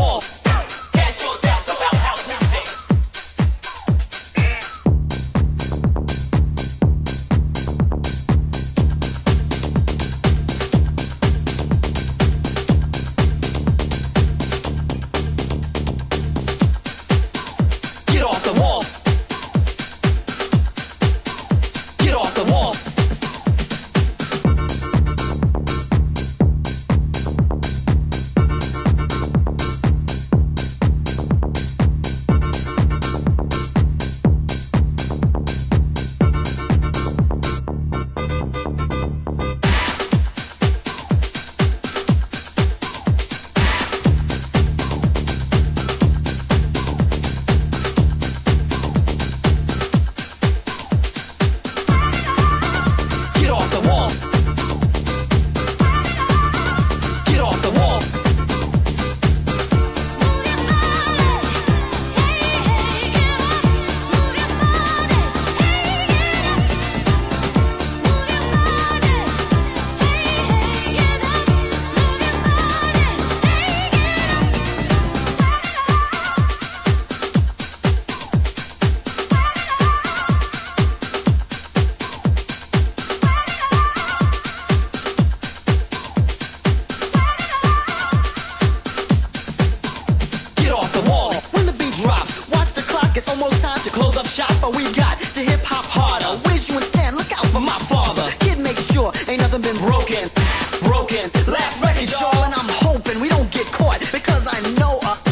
Get the walls when the beat drops. Watch the clock, it's almost time to close up shop, but we got to hip hop harder. Wiz you and Stan, look out for my father. Kid, make sure ain't nothing been broken, broken. Last record, y'all, and I'm hoping we don't get caught because I know a